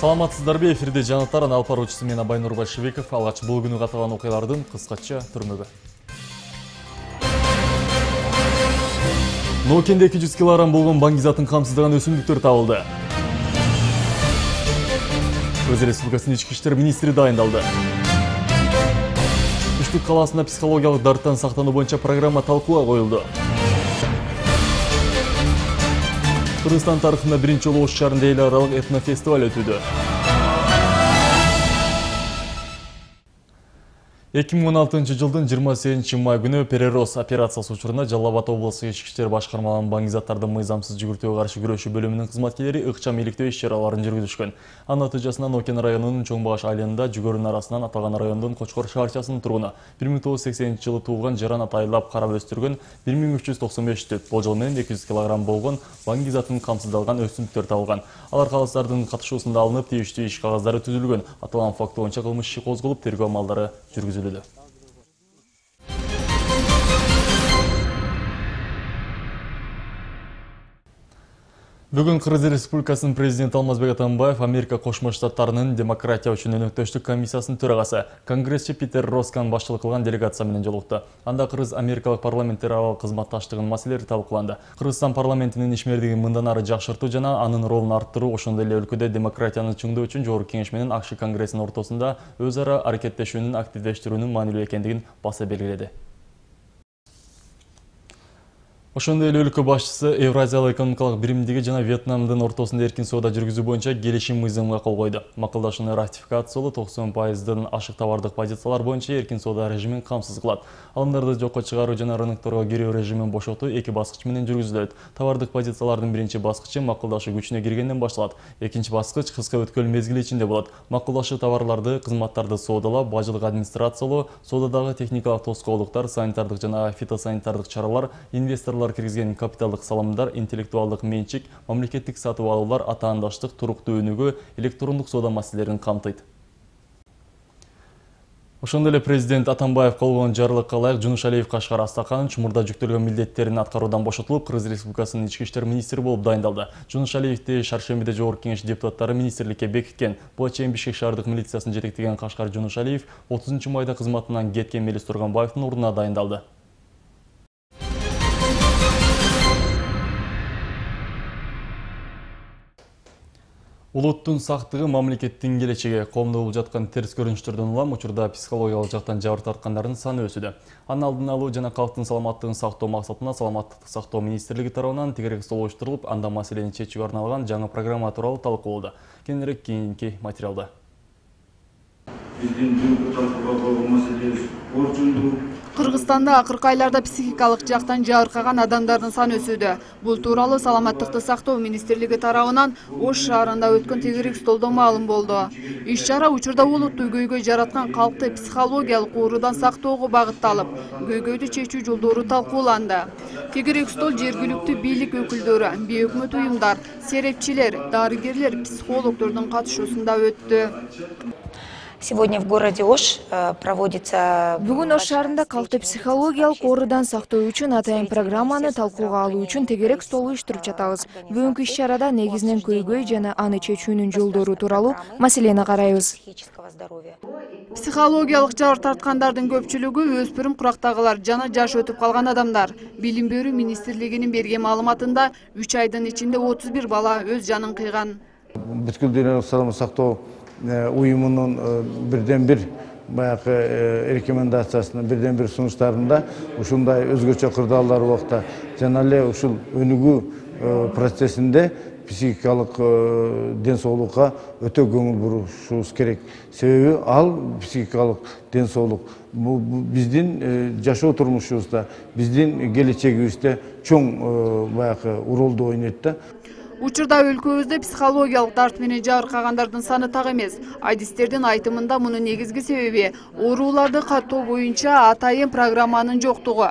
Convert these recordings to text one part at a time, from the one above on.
саламатсыздарбы эфирде жаңалыктар алып баруучусу мен абай нурбашибеков алгач бул күнү катталган окуялардын кыскача түрмөгү ноокенде эки жүз килограмм болгон баңгизатын камсыздаган өсүмдүктөр табылды. Кыргыз республикасынын ички иштер министри дайындалды. Үштүк калаасында психологиялык дарттан сактануу боюнча программа талкууга коюлду кыргызстан тарыхында биринчи жолу ош шаарында эл аралык этнофестиваль өтүүдө эки миң он алтынчы жылдын жыйырма сегизинчи май күнү перерос операциясы учуруна жалал абад облустук ички иштер башкармалыгынын баңгизаттарды мыйзамсыз жүгүртүүгө каршы күрөшүү бөлүмүнүн кызматкерлери ыкчам иликтөө иш чараларын жүргүзүшкөн анын натыйжасында нокен районунун чоң багаш айылында жүгөрүнүн арасынан аталган райондун кочкор шаарчасынын тургуну бир миң тогуз жүз сексенинчи жылы туулган жаран атайлап карап өстүргөн бир миң үч жүз токсон беш түп болжол менен эки жүз килограмм болгон баңгизатын камсыздалган өсүмдүктөр табылган алар калыстардын катышуусунда алынып тийиштүү иш кагаздары түзүлгөн аталган факт боюнча кылмыш иши козголуп тергөө амалдары üzüldü. Бүгін Қырғыз Республикасының президенті Алмазбек Атамбаев Америка Қошма Штаттарының демократия үшін өнөктөштүк комиссиясының төрағасы Конгрессчи Питер Роскан башчылык кылган делегация менен жолукту. Анда Кыргыз Америкалык парламенттер аралык кызматташтыгынын маселелери талкууланды. Кыргызстан парламентинин ишмердигин мындан ары жакшыртуу жана анын ролун арттыруу ошондой эле өлкөдө демократияны чыңдоо үчүн Жогорку Кеңеш менен АКШ Конгрессинин ортосунда өз ара аракеттешүүнүн активдештирүүнүн маанилүү экендигин баса белгиледи. Ошондой эле өлкө башчысы Евразиялык экономикалык биримдиги жана Вьетнамдын ортосунда эркин соода жүргүзүү боюнча келишим мыйзамга кол койду. Макулдашууну ратификациялоо 90%дын ашык товардык позициялар боюнча эркин соода режимин камсыз кылат. Алымдарды жокко чыгаруу жана рынокторго кирүү режимин бошотуу эки баскыч менен жүргүзүлөт. Товардык позициялардын биринчи баскычы макулдашуу күчүнө киргенден башталат. Экинчи баскыч кыска өткөл мезгили ичинде болот. Макулдашуу товарларды, кызматтарды соодалап, бажылык администрациялоо, соодадагы техникалык тоскоолдуктар, санитардык жана фитосанитардык чаралар, инвесторлор киргизген капиталдык салымдар интеллектуалдык менчик мамлекеттик сатып алуулар атаандаштык туруктуу өнүгүү электрондук соода маселелерин камтыйт. Ошондой эле президент атамбаев кол койгон жарлыкка ылайык жунушалиев кашкар астакан чумурда жүктөлгөн милдеттерин аткаруудан бошотулуп кыргыз республикасынын ички иштер министри болуп дайындалды. Жунушалиевди шаршембиде жогорку кеңеш депутаттары министрликке бекиткен буга чейин бишкек шаардык милициясын жетектеген кашкар жунушалиев отузунчу майда кызматынан кеткен мелис турганбаевдин ордуна дайындалды улуттун сактыгы мамлекеттин келечеги коомдо болуп жаткан терс көрүнүштөрдөн улам учурда психологиялык жактан жабыр тарткандардын саны өсүүдө анын алдын алуу жана калктын саламаттыгын сактоо максатында саламаттыкты сактоо министрлиги тарабынан тегерек стол оюштурулуп анда маселени чечүүгө арналган жаңы программа тууралуу талкуулоодо кененирээк кийинки материалда. Биздин бүгүнкү талкууга койгон кыргызстанда акыркы айларда психикалык жактан жабыркаган адамдардын саны өсүүдө. Бул тууралуу саламаттыкты сактоо министрлиги тарабынан ош шаарында өткөн тегерек столдо маалым болду. Иш чара учурда улутту көйгөй жараткан калкты психологиялык оорудан сактоого багытталып көйгөйдү чечүү жолдору талкууланды. Тегерек стол жергиликтүү бийлик өкүлдөрү бейөкмөт уюмдар серепчилер дарыгерлер психологдордун катышуусунда өттү Сегодня в городе Ош э, проводится... Бүгін Ош шаарында калкты психологиялык оорудан сактоо үчүн атайын программаны талкууга алуу үчүн тегерек стол уюштуруп жатабыз. Бүгүнкү иш чарада негизинен көйгөй жана аны чечүүнүн жолдору тууралуу маселени карайбыз. Психологиялык жабыр тарткандардын көпчүлүгү өспүрүм курактагылар жана жаш өтүп калган адамдар. Билим берүү министрлигинин берген маалыматында 3 айдын ичинде 31 бала өз жанын кыйган. Бүткүл дүйнөлүк саламат сактоо уюмунун бирден бир баягы рекомендациясынын бирден бир сунуштарында ушундай өзгөчө кырдаалдар убакта жана эле ушул өнүгүү процессинде психикалык ден соолукка өтө көңүл бурушубуз керек себеби ал психикалык ден соолук биздин жашоо турмушубузда биздин келечегибизде чоң баягы ролду ойнойт да учурда өлкөбүздө психологиялык дарт менен жабыркагандардын саны так эмес. Адистердин айтымында мунун негизги себеби ооруларды каттоо боюнча атайын программанын жоктугу.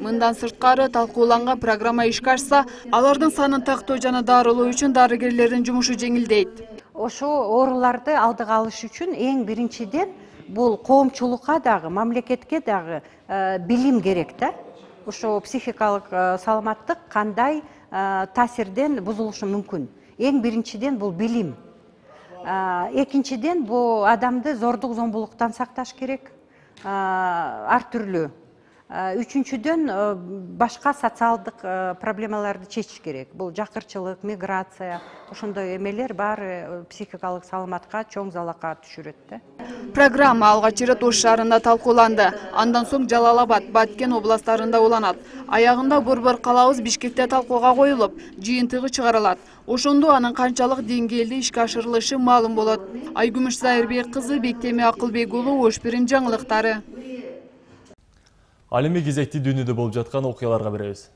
Мындан сырткары талкууланган программа ишке ашса алардын санын тактоо жана дарылоо үчүн дарыгерлердин жумушу жеңилдейт. Ошо ооруларды алдыга алыш үчүн эң биринчиден бул коомчулукка дагы мамлекетке дагы билим керек да. Ошо психикалык саламаттык кандай таасирден бузулушу мүмкүн. Эң биринчиден бул билим. Экинчиден бул адамды зордук зомбулуктан сакташ керек. Ар түрлүү үчүнчүдөн башка социалдык проблемаларды чечиш керек. Бул жакырчылык миграция ошондой эмелер баары психикалык саламатка чоң залака түшүрөт да. Программа алгач ирет ош шаарында талкууланды. Андан соң жалал абад баткен областтарында уланат. Аягында борбор калабыз бишкекте талкууга коюлуп жыйынтыгы чыгарылат. Ошондо анын канчалык деңгээлде ишке ашырылышы маалым болот. Айкүмүш зайырбек кызы бектеми акылбек уулу ош бирим жаңылыктары ал эми кезекти дүйнөдө болуп жаткан окуяларга беребиз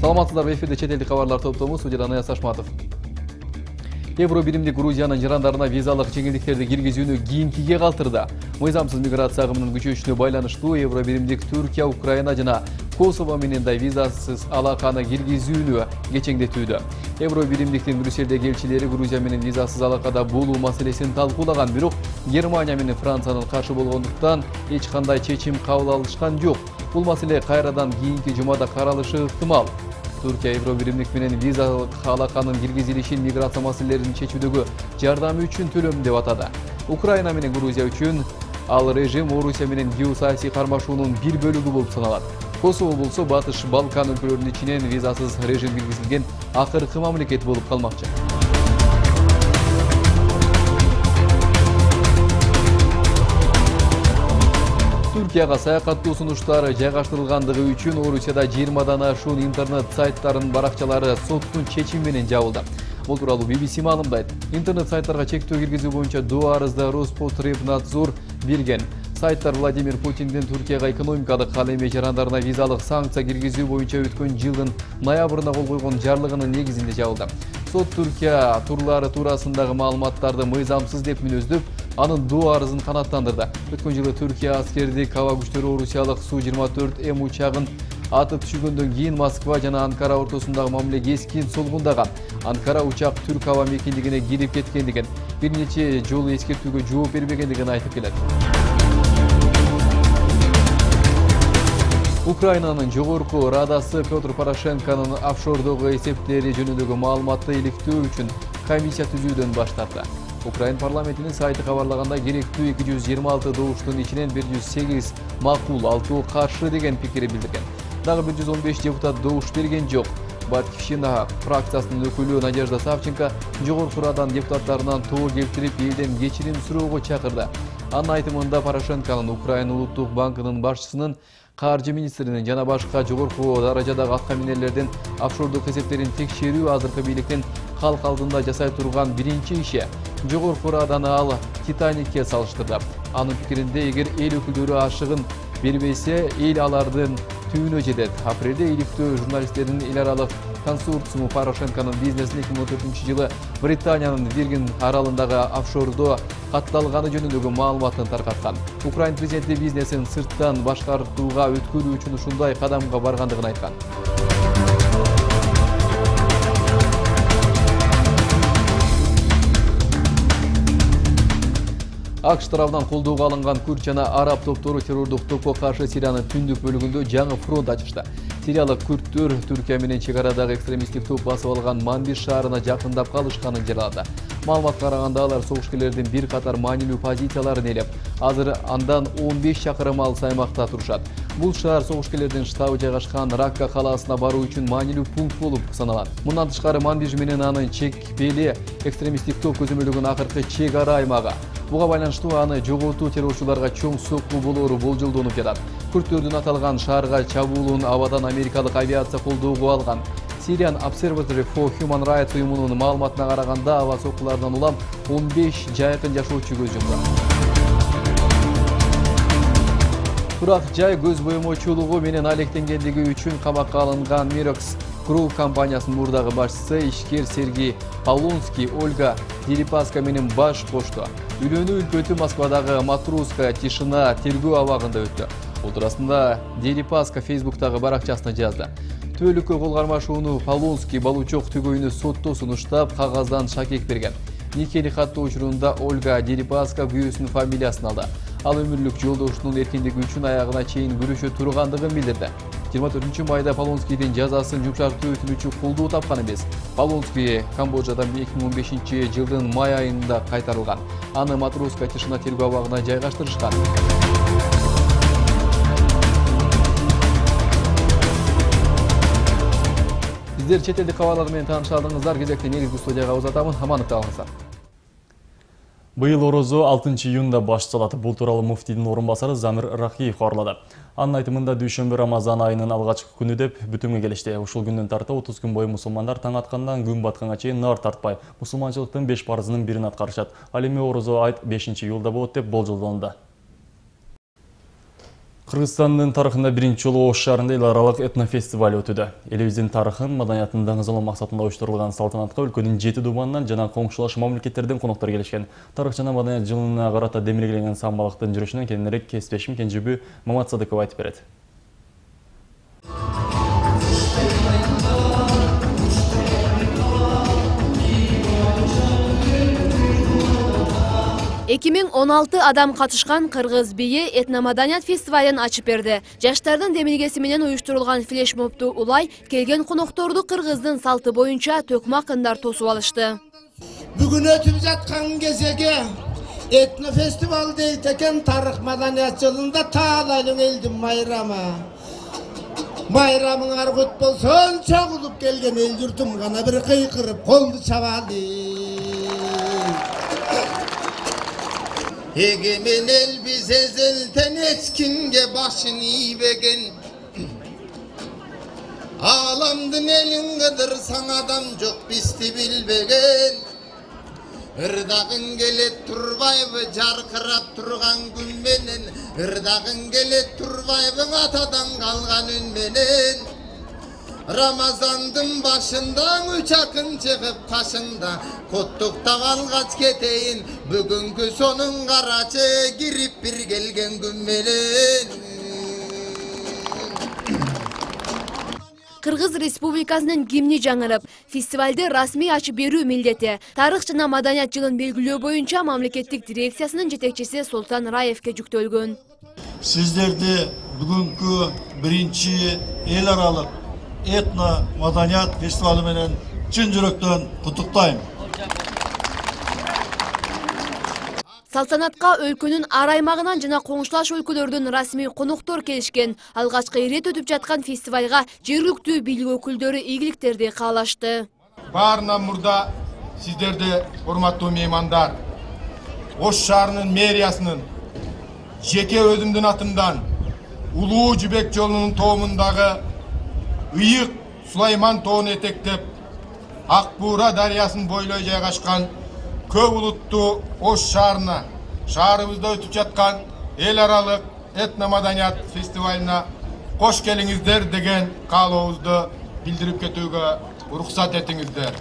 саламатсыздарбы эфирде чет элдик кабарлар топтому студияда наяз ашматов евро биримдик грузиянын жарандарына визалык жеңилдиктерди киргизүүнү кийинкиге калтырды мыйзамсыз миграция агымынын күчөшүнө байланыштуу евро биримдик түркия украина жана косово менен да визасыз алаканы киргизүүнү кечеңдетүүдө. Евро биримдиктин брюссельдеги элчилери грузия менен визасыз алакада болуу маселесин талкуулаган. Бирок германия менен франциянын каршы болгондуктан эч кандай чечим кабыл алышкан жок. Бул маселе кайрадан кийинки жумада каралышы ыктымал. Туркия евро биримдик менен визалык алаканын киргизилишин миграция маселелерин чечүүдөгү жардамы үчүн төлөм деп атады. Украина менен грузия үчүн ал режим орусия менен геосаясий кармашуунун бир бөлүгү болуп саналат. Косово болсо батыш балкан өлкөлөрүнүн ичинен визасыз режим киргизилген акыркы мамлекет болуп калмакчы. Түркияга саякаттоо сунуштары жайгаштырылгандыгы үчүн орусияда жыйырмадан ашуун интернет сайттарынын баракчалары соттун чечими менен жабылды. Бул тууралуу bbc маалымдайт. Интернет сайттарга чектөө киргизүү боюнча доо арызды роспотребнадзор берген сайттар владимир путиндин туркияга экономикалык ал эми жарандарына визалык санкция киргизүү боюнча өткөн жылдын ноябрында кол койгон жарлыгынын негизинде жабылды. Сот түркия турлары туурасындагы маалыматтарды мыйзамсыз деп мүнөздөп анын доо арызын канааттандырды. Өткөн жылы түркия аскердик аба күчтөрү су жыйырма төрт м учагын атып түшүргөндөн кийин москва жана анкара ортосундагы мамиле кескин солгундаган анкара учак түрк аба мекендигине кирип кеткендигин бир нече жолу эскертүүгө жооп бербегендигин айтып келет украинанын жогорку радасы петр порошенконун офшордогу эсептери жөнүндөгү маалыматты иликтөө үчүн комиссия түзүүдөн баш тартты. Украин парламентинин сайты кабарлагандай керектүү эки жүз жыйырма алты добуштун ичинен бир жүз сегиз макул каршы деген пикир билдирген дагы бир жүз он беш депутат добуш берген жок батьковщина фракциясынын өкүлү надежда савченко жогорку раданын депутаттарынан тоо келтирип элден кечирим суроого чакырды анын айтымында порошенконун украина улуттук банкынын башчысынын каржы министринин жана башка жогорку даражадагы аткаминерлердин офшордук эсептерин текшерүү азыркы бийликтин калк алдында жасай турган биринчи иши жогорку раданы ал титаникке салыштырды. Анын пикиринде эгер эл өкүлдөрү ашыгын бербесе эл алардын түбүнө жетет. Апрелде иликтөө журналисттердин эл аралык консорциуму порошенконун бизнесин эки миң он төртүнчү жылы британиянын виргин аралындагы офшордо катталганы жөнүндөгү маалыматын таркаткан. Украин президенти бизнесин сырттан башкартууга өткөрүү үчүн ушундай кадамга баргандыгын айткан акш тарабынан колдоого алынган күрд жана араб топтору террордук топко каршы сириянын түндүк бөлүгүндө жаңы фронт ачышты. Сириялык күрдтөр түркия менен чек арадагы экстремисттик топ басып алган манбиш шаарына жакындап калышканын жарыялады. Маалыматка караганда алар согушкерлердин бир катар маанилүү позицияларын ээлеп азыр андан он беш чакырым алыс аймакта турушат. Бул шаар согушкерлердин штабы жайгашкан ракка калаасына баруу үчүн маанилүү пункт болуп саналат. Мындан тышкары манбиж менен анын чекпели экстремисттик топ көзөмөлдөгөн акыркы чек ара аймагы буга байланыштуу аны жоготуу террорчуларга чоң сокку болоору болжолдонуп жатат. Күрдтөрдүн аталган шаарга чабуулун абадан америкалык авиация колдоого алган. Syrian observatory for human rights уюмунун маалыматына караганда аба соккуларынан улам он беш жайкын жашоочу көз жумган турак жай көз боемочулугу менен алектенгендиги үчүн камакка алынган мирокс групп компаниясынын мурдагы башчысы ишкер сергей полонский ольга дерипаска менен баш кошту үйлөнүү үлпөтү москвадагы матруская тишина тергөө абагында өттү. Бул туурасында дерипаска фейсбуктагы баракчасына жазды. Түбөлүккө кол кармашууну полонский балучок түгөйүнү сотто сунуштап кагаздан шакек берген. Никелик каттоо учурунда ольга дерипаска күйөөсүнүн фамилиясын алды. Ал өмүрлүк жолдошунун эркиндиги үчүн аягына чейин күрөшө тургандыгын билдирди. Жыйырма төртүнчү майда полонскийдин жазасын жумшартуу өтүнүүчү кулдуу тапкан эмес. Полонский камбоджадан эки миң он бешинчи жылдын май айында кайтарылган. Аны матроска тишина тергөө абагына жайгаштырышкан. Сиздер чет элдик кабарлар менен тааныша алдыңыздар кезекти негизги студияга узатамын амандыкта калыңыздар Быйыл орозу 6 июнда башталат. Бул тууралуу муфтийдин орун басары Замир Рахиев кабарлады. Анын айтымында дүйшөмбү Рамазан айынын алгачкы күнү деп бүтүнгө келишти. Ушул күндүн тарта 30 күн бою мусулмандар таң аткандан күн батканга чейин нар тартпай, мусулманчылыктын 5 парызынын бирин аткарышат. Ал эми орозу айт 5 июлда болот деп болжолдонууда. Кыргызстандын тарыхында биринчи жолу Ош шаарында эл аралык этнофестиваль өтүүдө. Элибиздин тарыхын, маданиятын даңазалоо максатында уюштурулган салтанатка өлкөнүн жети дубанынан жана коңшулаш мамлекеттерден коноктор келишкен. Тарых жана маданият жылына карата демилгеленген самбалыктын жүрүшүнөн кененирээк кесиптешим Кенжебү Мамат Садыков айтып берет. 2016 адам катышкан кыргыз бийи этномаданият фестивалын ачып берди. Жаштардын демилгеси менен уюштурулган флешмобду улай келген конокторду кыргыздын салты боюнча төкмак ындар тосуп алышты. Бүгүн өтүп жаткан кезеге этнофестиваль дейт экен маданият жылында таалайлуу элдин майрамы. Майрамыңар кут болсун чогулуп келген эл журтум гана бир кыйкырып колду егемен ел біз езелтен ешкімге башын ийбеген аламдын элин кыдырсаң адам жок бизди билбеген ырдагың келет турбайбы жаркырап турган күн менен ырдагың келет турбайбы атадан калган үн менен рамазандын башында үч акын чыгып кашыңда куттуктап алгач кетейин бүгүнкү сонун карачы кирип бир келген күн менен Кыргыз Республикасынын гимни жаңырып, фестивалды расмий ачып берүү милдети тарых жана маданият жылын белгилөө боюнча мамлекеттик дирекциясынын жетекчиси Султан Раевке жүктөлгөн. Сиздерди бүгүнкү биринчи эл аралык этно маданият фестивалі менен чын жүрөктөн куттуктайм салтанатка өлкөнүн ар аймагынан жана коңшулаш өлкөлөрдөн расмий коноктор келишкен алгачкы ирет өтүп жаткан фестивалга жергиликтүү бийлик өкүлдөрү ийгиликтерди каалашты баарынан мурда сиздерди урматтуу меймандар ош шаарынын мэриясынын жеке өзүмдүн атымдан улуу жибек жолунун тоомундагы ыйык сулайман тоон этектеп ак буура дарыясын бойлой жайгашкан көп улуттуу ош шаарына шаарыбызда өтүп жаткан эл аралык этно маданият фестивалына кош келиңиздер деген каалообузду билдирип кетүүгө уруксат этиңиздер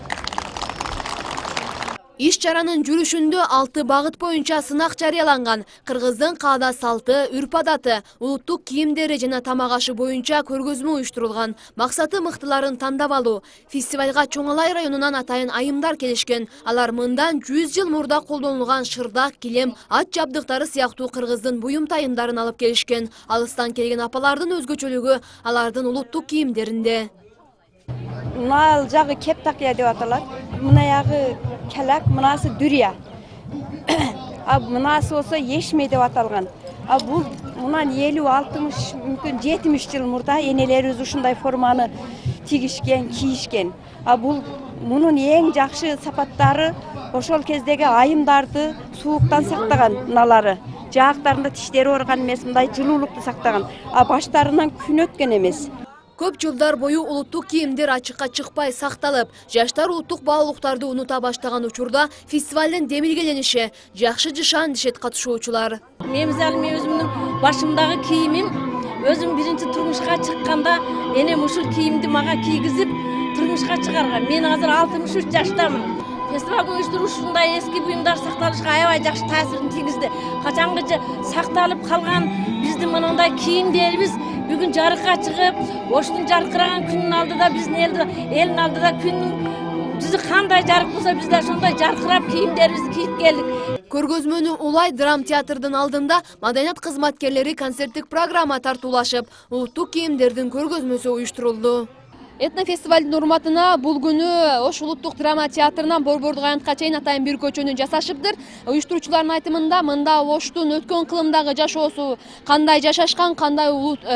иш чаранын жүрүшүндө алты багыт боюнча сынак жарыяланган кыргыздын каада салты үрп адаты улуттук кийимдери жана тамак ашы боюнча көргөзмө уюштурулган максаты мыктыларын тандап алуу фестивалга чоң алай районунан атайын айымдар келишкен алар мындан жүз жыл мурда колдонулган шырдак килем ат жабдыктары сыяктуу кыргыздын буюм тайымдарын алып келишкен алыстан келген апалардын өзгөчөлүгү алардын улуттук кийимдеринде мына жагы кептакия деп аталат мына ягы калак мынасы дүрия а мынасы болсо ешме деп аталган а бул мындан элүү алтымыш мүмкүн жетимиш жыл мурда энелерибиз ушундай форманы тигишкен кийишкен а бул мунун эң жакшы сапаттары ошол кездеги айымдарды сууктан сактаган мыналары жаактарында тиштери ооруган эмес мындай жылуулукту сактаган а баштарынан күн өткөн эмес көп жылдар бою улуттук кийимдер ачыкка чыкпай сакталып жаштар улуттук баалуулуктарды унута баштаган учурда фестивалдын демилгелениши жакшы жышан дешет катышуучулар мен мисалы өзүмдүн башымдагы кийимим өзүм биринчи турмушка чыкканда энем ушул кийимди мага кийгизип турмушка чыгарган. Мен азыр алтымыш үч жаштамын. Фестивалдын уюштуруусунда эски буюмдар сакталышка аябай жакшы таасирин тийгизди. Качангычы сакталып калган биздин мындай кийимдерибиз бүгүн жарыкка чыгып оштун жаркыраган күнүнүн алдыда биздин элдин алдыда күндүн биздики кандай жарык болсо биз да ошондой жаркырап кийимдерибизди кийип келдик көргөзмөнү улай драм театрдын алдында маданият кызматкерлери концерттик программа тартуулашып улуттук кийимдердин көргөзмөсү уюштурулду этнофестивалдын урматына бул күнү ош улуттук драма театрынан борбордук аянтка чейин атайын бир көчөнү жасашыптыр. Уюштуруучулардын айтымында мында оштун өткөн кылымдагы жашоосу кандай жашашкан кандай улут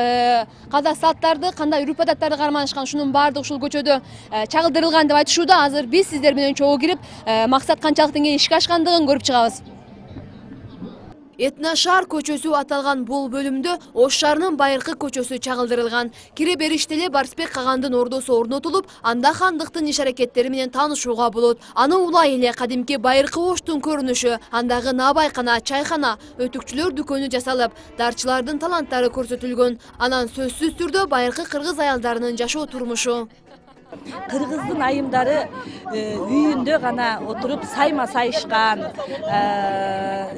када салттарды кандай үрп адаттарды карманышкан ушунун баардыгы ушул көчөдө чагылдырылган деп айтышууда. Азыр биз сиздер менен чогуу кирип максат канчалык деңгээлде ишке ашкандыгын көрүп чыгабыз. Этно шаар көчөсү аталган бул бөлүмдө ош шаарынын байыркы көчөсү чагылдырылган. Кире бериште эле барсбек кагандын ордосу орнотулуп анда хандыктын иш аракеттери менен таанышууга болот. Аны улай эле кадимки байыркы оштун көрүнүшү андагы наабайкана чайкана өтүкчүлөр дүкөнү жасалып дарчылардын таланттары көрсөтүлгөн. Анан сөзсүз түрдө байыркы кыргыз аялдарынын жашоо турмушу кыргыздын айымдары үйүндө гана отуруп сайма сайышкан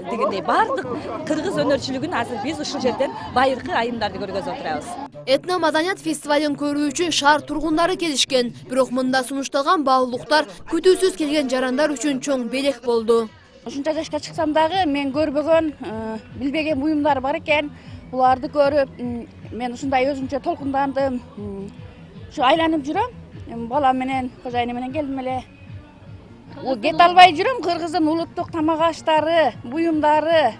дегендей. Баардык кыргыз өнөрчүлүгүн азыр биз ушул жерден байыркы айымдарды көргөзүп отурабыз. Этно маданият фестивалын көрүү үчүн шаар тургундары келишкен бирок мында сунушталган баалуулуктар күтүүсүз келген жарандар үчүн чоң белек болду. Ушунча жашка чыксам дагы мен көрбөгөн билбеген буюмдар бар экен. Буларды көрүп мен ушундай өзүмчө толкундандым ушу айланып жүрөм. Балам менен кожоюнум менен келдим эле кете албай жүрөм кыргыздын улуттук тамак аштары буюмдары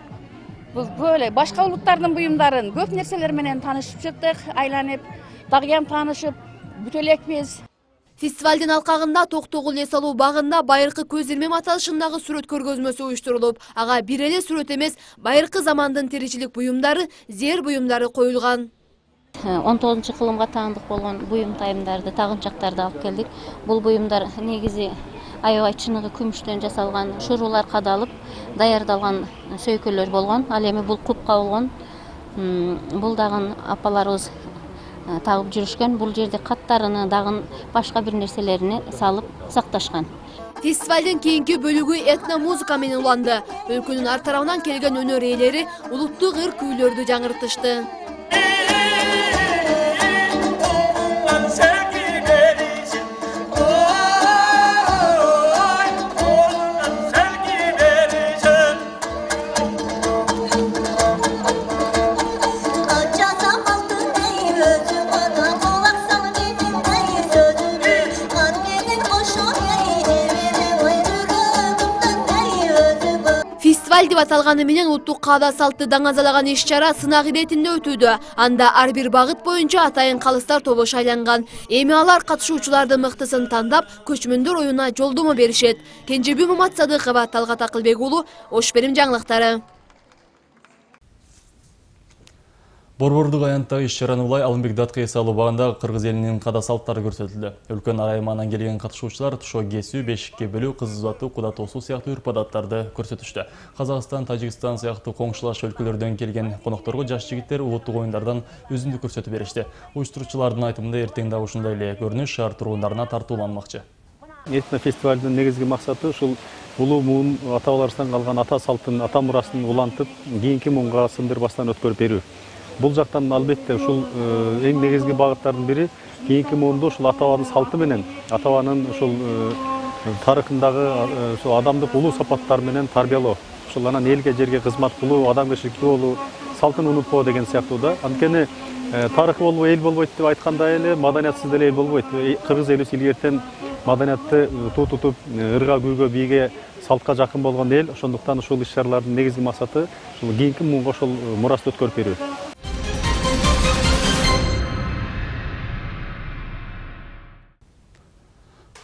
эле башка улуттардын буюмдарын көп нерселер менен таанышып чыктык айланып дагыям таанышып бүтө элекпиз фестивалдын алкагында токтогул эс алуу багында байыркы көз ирмем аталышындагы сүрөт көргөзмөсү уюштурулуп ага бир эле сүрөт эмес байыркы замандын тиричилик буюмдары зер буюмдары коюлган он тогузунчу кылымга таандык болгон буюм тайымдарды тагынчактарды алып келдик. Бул буюмдар негизи аябай чыныгы күмүштөн жасалган шуруулар кадалып даярдалган сөйкөлөр болгон ал эми бул купка болгон бул дагы апаларыбыз тагып жүрүшкөн бул жерде каттарыны дагы башка бир нерселерине салып сакташкан. Фестивалдын кийинки бөлүгү этно музыка менен уланды. Өлкөнүн ар тарабынан келген өнөр ээлери улуттук ыр күүлөрдү жаңыртышты. Фестиваль деп аталганы менен улуттук каада салтты даңазалаган иш чара сынак иретинде өтүүдө анда ар бир багыт атайын калыстар тобу шайланган эми алар катышуучулардын мыктысын тандап көчмөндөр оюна жолдомо беришет. Кенжебүй маматсадыкова талгат акылбек уулу ош берим жаңылыктары борбордук аянттагы иш чараны улай алымбек эс алуу багында кыргыз элинин каада салттары көрсөтүлдү. Өлкөнүн аймагынан келген катышуучулар тушоо кесүү бешикке бөлүү кыз узатуу куда тосуу сыяктуу үрп адаттарды көрсөтүштү. Казакстан тажикстан сыяктуу коңшулаш өлкөлөрдөн келген конокторго жаш жигиттер улуттук оюндардан өзүндү көрсөтүп беришти. Уюштуруучулардын айтымында эртең дагы ушундай эле көрүнүш шаар тургундарына тартууланмакчы. Этно фестивалдын негизги максаты ушул улуу муун ата бабаларыбыздан калган ата салттын ата мурасын улантып кийинки муунга сындырбастан өткөрүп берүү. Бул жактан албетте ушул эң негизги багыттардын бири кийинки муунду ушул ата бабанын салты менен ата бабанын ушул тарыхындагы ушул адамдык улуу сапаттары менен тарбиялоо ушул анан элге жерге кызмат кылуу адамгерчиликтүү болуу салтын унутпоо деген сыяктуу да. Анткени тарыхы болбой эл болбойт деп айткандай эле маданиятсыз деле эл болбойт кыргыз элибиз илгертен маданиятты туу тутуп ырга күүгө бийге салтка жакын болгон эл ошондуктан ушул иш чаралардын негизги максаты ушул кийинки муунга ошол мурасты өткөрүп берүү.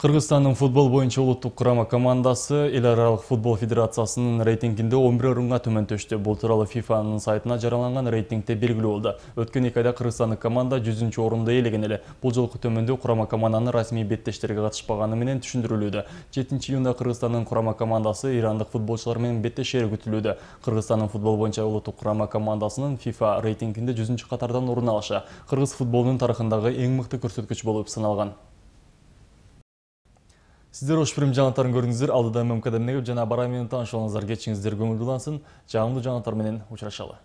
Кыргызстандын футбол боюнча улуттук курама командасы эл аралык футбол федерациясынын рейтингинде 11 орунга төмөн төштү. Бул тууралуу ФИФАнын сайтына жарыяланган рейтингте белгилүү болду. Өткөн эки айда кыргызстандык команда 100 орунду ээлеген эле. Бул жолку төмөндөө курама команданы расмий беттештерге катышпаганы менен түшүндүрүлүүдө. 7 июнда Кыргызстандын курама командасы ирандык футболчулар менен беттешери күтүлүүдө. Кыргызстандын футбол боюнча улуттук курама командасынын ФИФА рейтингинде 100 катардан орун алышы кыргыз футболунун тарыхындагы эң мыкты көрсөткүч болуп саналган. Сіздер ош бірім жаңалықтарын көрдіңіздер, алдыда ММК-да жана бара менен таанышууларыңыздар кечиңиздер көңүлдүү улансын. Жагымдуу жаңалықтар менен учурашалы.